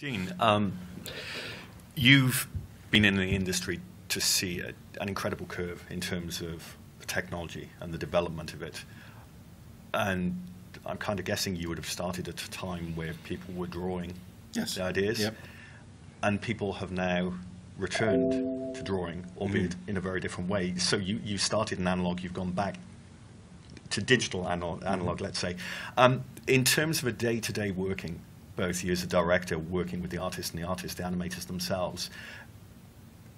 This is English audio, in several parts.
Dean, um, you've been in the industry to see a, an incredible curve in terms of the technology and the development of it. And I'm kind of guessing you would have started at a time where people were drawing Yes. the ideas. Yep. And people have now returned to drawing, albeit Mm-hmm. in a very different way. So you, you started in analog, you've gone back to digital analog, analog let's say. Um, in terms of a day-to-day working, both you as a director working with the artist and the artist, the animators themselves,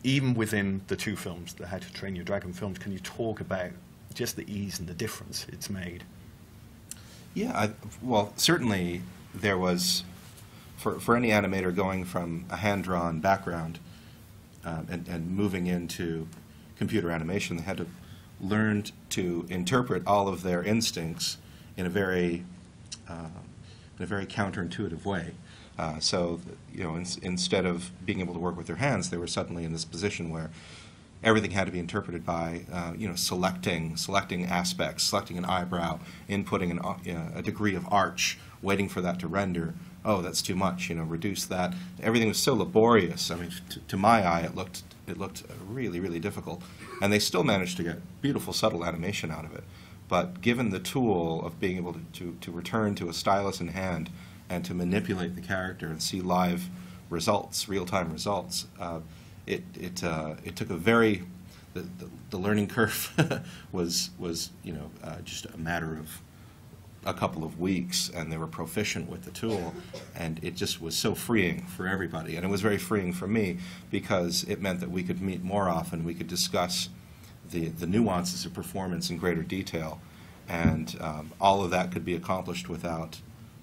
even within the two films, the How to Train Your Dragon films, can you talk about just the ease and the difference it's made? Yeah, I, well, certainly there was, for, for any animator going from a hand-drawn background um, and, and moving into computer animation, they had to learn to interpret all of their instincts in a very, uh, in a very counterintuitive way. Uh, so, you know, in, instead of being able to work with their hands, they were suddenly in this position where everything had to be interpreted by, uh, you know, selecting, selecting aspects, selecting an eyebrow, inputting an, uh, a degree of arch, waiting for that to render. Oh, that's too much. You know, reduce that. Everything was so laborious. I mean, to, to my eye, it looked it looked really, really difficult. And they still managed to get beautiful, subtle animation out of it. But given the tool of being able to, to, to return to a stylus in hand and to manipulate the character and see live results, real-time results, uh, it it uh, it took a very the, the, the learning curve was was you know uh, just a matter of a couple of weeks, and they were proficient with the tool, and it just was so freeing for everybody, and it was very freeing for me because it meant that we could meet more often, we could discuss the the nuances of performance in greater detail, and um, all of that could be accomplished without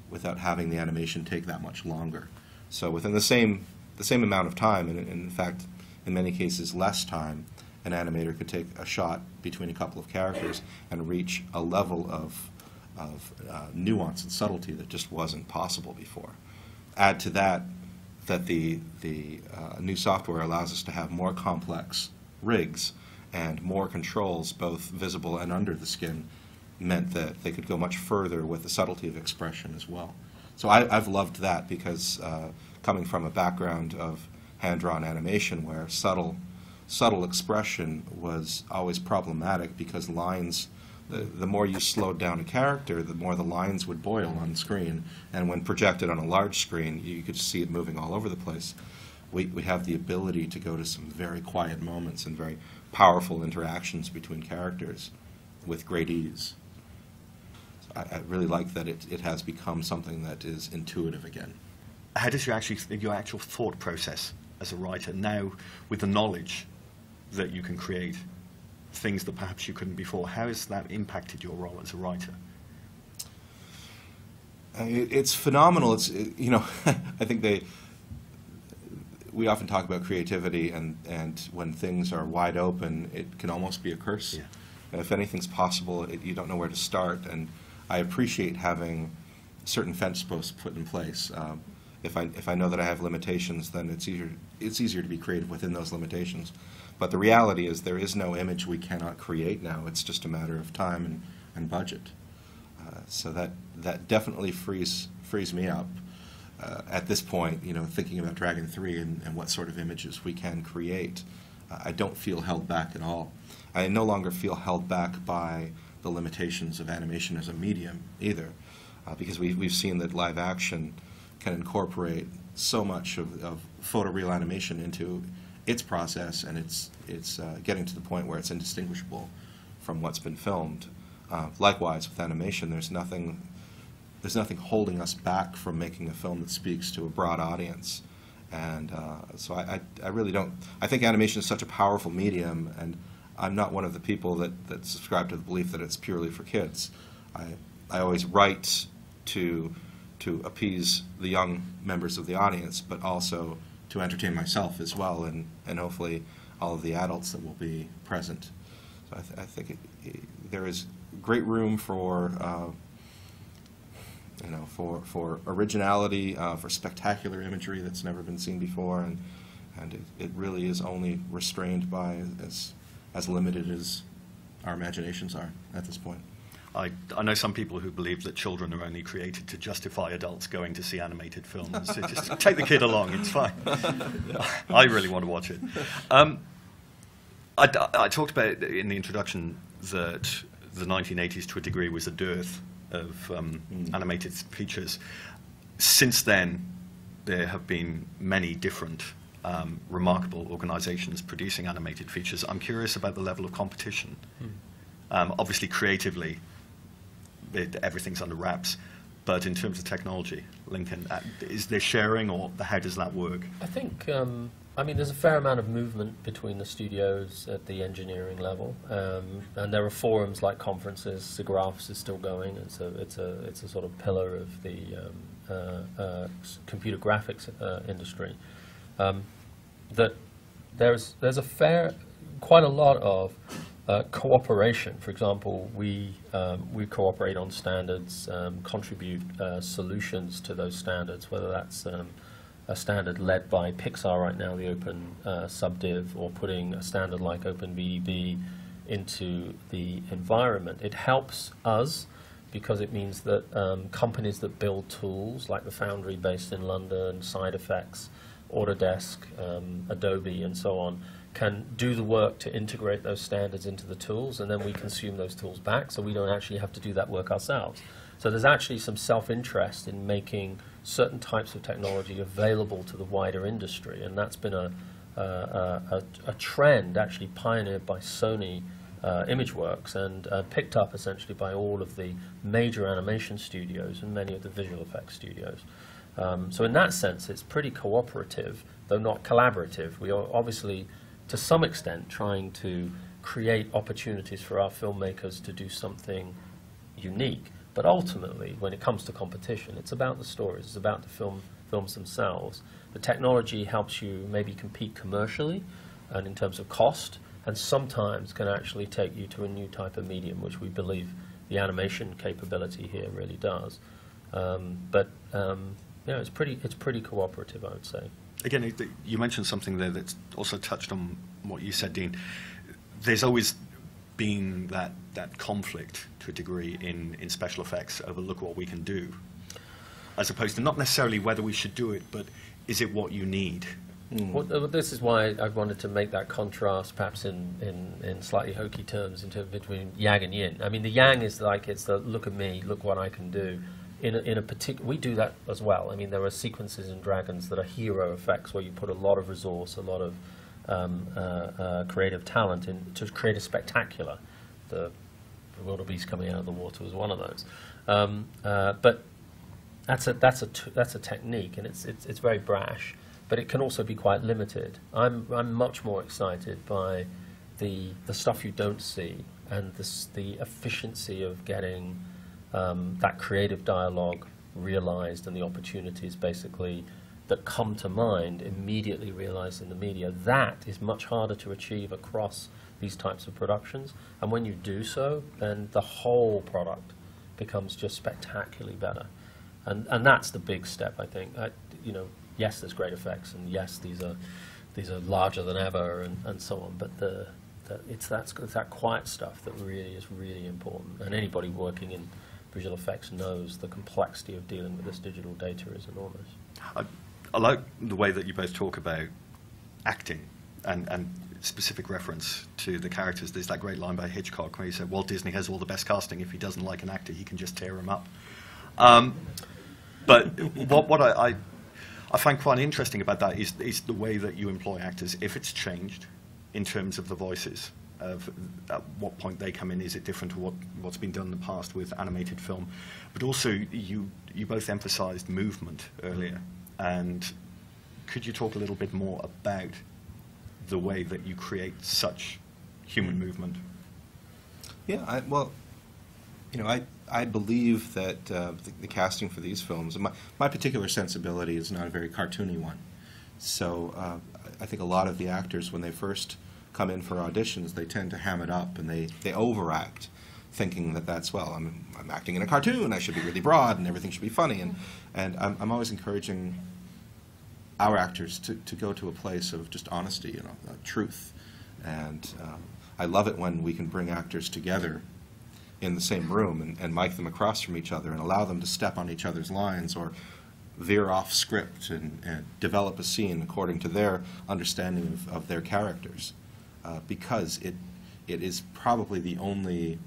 without having the animation take that much longer. So within the same the same amount of time, and in fact, in many cases less time, an animator could take a shot between a couple of characters and reach a level of of uh, nuance and subtlety that just wasn't possible before. Add to that that the the uh, new software allows us to have more complex rigs and more controls, both visible and under the skin, meant that they could go much further with the subtlety of expression as well. So I, I've loved that because uh, coming from a background of hand-drawn animation where subtle subtle expression was always problematic because lines the, the more you slowed down a character, the more the lines would boil on screen. And when projected on a large screen, you could see it moving all over the place. We, we have the ability to go to some very quiet moments and very powerful interactions between characters with great ease. So I, I really like that it, it has become something that is intuitive again. How does your actually your actual thought process as a writer now, with the knowledge that you can create things that perhaps you couldn't before, how has that impacted your role as a writer? It- It's phenomenal. It's, it- you know, I think they, we often talk about creativity, and, and when things are wide open, it can almost be a curse. Yeah. If anything's possible, it- you don't know where to start, and I appreciate having certain fence posts put in place. Um, If I, if I know that I have limitations, then it's easier, it's easier to be creative within those limitations. But the reality is, there is no image we cannot create now. It's just a matter of time and, and budget. Uh, So that, that definitely frees, frees me up uh, at this point, you know, thinking about Dragon 3 and, and what sort of images we can create. Uh, I don't feel held back at all. I no longer feel held back by the limitations of animation as a medium either, uh, because we, we've seen that live action can incorporate so much of, of photoreal animation into its process, and it's, it's uh, getting to the point where it's indistinguishable from what's been filmed. Uh, likewise, with animation, there's nothing, there's nothing holding us back from making a film that speaks to a broad audience. And uh, so I, I, I really don't, I think animation is such a powerful medium, and I'm not one of the people that, that subscribe to the belief that it's purely for kids. I, I always write to, to appease the young members of the audience, but also to entertain myself as well, and, and hopefully all of the adults that will be present. So I, th- I think it, it, there is great room for, uh, you know, for, for originality, uh, for spectacular imagery that's never been seen before, and, and it, it really is only restrained by as, as limited as our imaginations are at this point. I, I know some people who believe that children are only created to justify adults going to see animated films. So just take the kid along, it's fine. I really want to watch it. Um, I, I talked about in the introduction that the 1980s, to a degree, was a dearth of um, Mm. animated features. Since then, there have been many different um, remarkable organizations producing animated features. I'm curious about the level of competition. Um, obviously, creatively, it, everything's under wraps. But in terms of technology, Lincoln, uh, is there sharing or how does that work? I think, um, I mean, there's a fair amount of movement between the studios at the engineering level, um, and there are forums like conferences. SIGGRAPHS is still going. It's a, it's a, it's a sort of pillar of the um, uh, uh, computer graphics uh, industry. Um, that there's there's a fair, quite a lot of uh, cooperation. For example, we um, we cooperate on standards, um, contribute uh, solutions to those standards, whether that's um, a standard led by Pixar right now, the Open uh, Subdiv, or putting a standard like OpenVDB into the environment. It helps us because it means that um, companies that build tools, like the Foundry based in London, Side Effects, Autodesk, um, Adobe, and so on, can do the work to integrate those standards into the tools, and then we consume those tools back, so we don't actually have to do that work ourselves. So there's actually some self-interest in making certain types of technology available to the wider industry, and that's been a, a, a, a trend actually pioneered by Sony uh, ImageWorks and uh, picked up essentially by all of the major animation studios and many of the visual effects studios. Um, so in that sense, it's pretty cooperative, though not collaborative. We are obviously, to some extent, trying to create opportunities for our filmmakers to do something unique. But ultimately, when it comes to competition, it's about the stories, it's about the film, films themselves. The technology helps you maybe compete commercially and in terms of cost, and sometimes can actually take you to a new type of medium, which we believe the animation capability here really does. Um, but um, yeah, it's pretty, it's pretty cooperative, I would say. Again, you mentioned something there that's also touched on what you said, Dean. There's always been that, that conflict to a degree in, in special effects over look what we can do, as opposed to not necessarily whether we should do it, but is it what you need? Hmm. Well, this is why I wanted to make that contrast, perhaps in, in, in slightly hokey terms, in terms between yang and yin. I mean, the yang is like it's the look at me, look what I can do. In a, in a particular, we do that as well. I mean, there are sequences in Dragons that are hero effects where you put a lot of resource, a lot of um, uh, uh, creative talent in to create a spectacular. The, Bewilderbeast coming out of the water was one of those. Um, uh, but that's a that's a that's a technique, and it's it's it's very brash, but it can also be quite limited. I'm I'm much more excited by the the stuff you don't see and the the efficiency of getting um, that creative dialogue realized and the opportunities basically that come to mind immediately realized in the media. That is much harder to achieve across these types of productions, and when you do so, then the whole product becomes just spectacularly better. And, and that's the big step, I think. I, you know, yes, there's great effects, and yes, these are, these are larger than ever, and, and so on. But the, the, it's, that, it's that quiet stuff that really is really important. And anybody working in visual effects knows the complexity of dealing with this digital data is enormous. I, I like the way that you both talk about acting and, and specific reference to the characters. There's that great line by Hitchcock where he said, Walt Disney has all the best casting. If he doesn't like an actor, he can just tear him up. Um, but what, what I, I, I find quite interesting about that is, is the way that you employ actors. If it's changed in terms of the voices, of at what point they come in, is it different to what, what's been done in the past with animated film? But also, you, you both emphasized movement earlier. And could you talk a little bit more about the way that you create such human movement? Yeah, I, well, you know, I, I believe that uh, the, the casting for these films, my, my particular sensibility is not a very cartoony one. So uh, I think a lot of the actors, when they first come in for auditions, they tend to ham it up and they, they overact, thinking that that's, well, I'm, I'm acting in a cartoon, I should be really broad and everything should be funny. And, and I'm, I'm always encouraging our actors to, to go to a place of just honesty, you know, uh, truth. And um, I love it when we can bring actors together in the same room and, and mic them across from each other and allow them to step on each other's lines or veer off script and, and develop a scene according to their understanding of, of their characters. Uh, because it, it is probably the only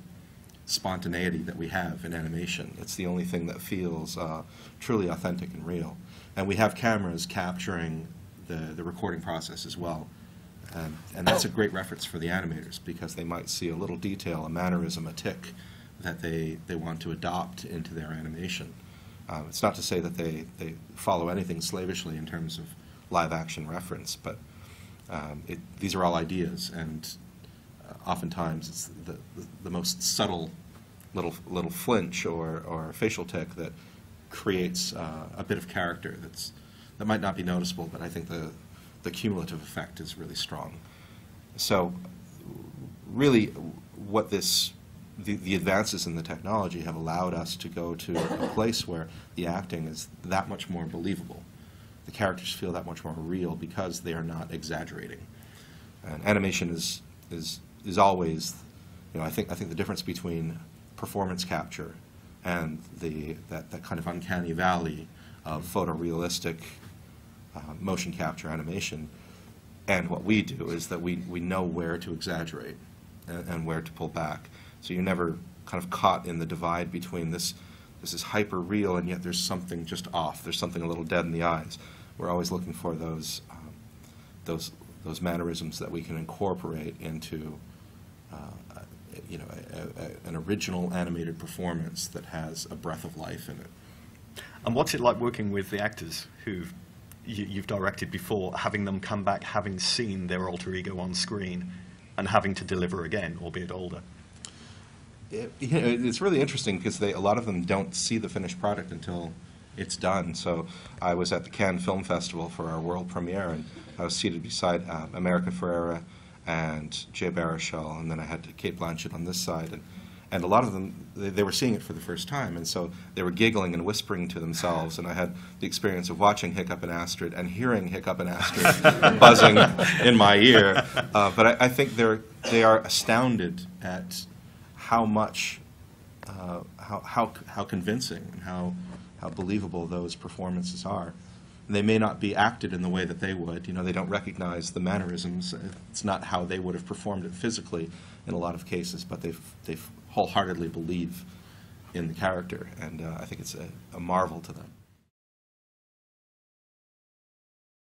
spontaneity that we have in animation. It's the only thing that feels uh, truly authentic and real. And we have cameras capturing the, the recording process as well. And, and that's a great reference for the animators because they might see a little detail, a mannerism, a tic that they, they want to adopt into their animation. Uh, it's not to say that they, they follow anything slavishly in terms of live action reference, but um, it, these are all ideas, and uh, oftentimes it's the, the, the most subtle little, little flinch or, or facial tic that creates uh, a bit of character that's, that might not be noticeable, but I think the, the cumulative effect is really strong. So really, what this, the, the advances in the technology have allowed us to go to a place where the acting is that much more believable. The characters feel that much more real because they are not exaggerating. And animation is, is, is always, you know, I think, I think the difference between performance capture and the, that, that kind of uncanny valley of photorealistic uh, motion capture animation and what we do is that we, we know where to exaggerate and, and where to pull back. So you're never kind of caught in the divide between this, this is hyper real and yet there's something just off. There's something a little dead in the eyes. We're always looking for those, um, those, those mannerisms that we can incorporate into uh, you know, a, a, an original animated performance that has a breath of life in it. And what's it like working with the actors who you, you've directed before, having them come back, having seen their alter ego on screen, and having to deliver again, albeit older? It, you know, it's really interesting because a lot of them don't see the finished product until it's done. So I was at the Cannes Film Festival for our world premiere, and I was seated beside uh, America Ferrera and Jay Baruchel, and then I had Cate Blanchett on this side, and and a lot of them they, they, were seeing it for the first time, and so they were giggling and whispering to themselves. And I had the experience of watching Hiccup and Astrid and hearing Hiccup and Astrid buzzing in my ear. Uh, but I, I, think they're they are astounded at how much, uh, how how how convincing and how how believable those performances are. They may not be acted in the way that they would. You know, they don't recognize the mannerisms. It's not how they would have performed it physically in a lot of cases, but they've they've wholeheartedly believe in the character, and uh, I think it's a, a marvel to them.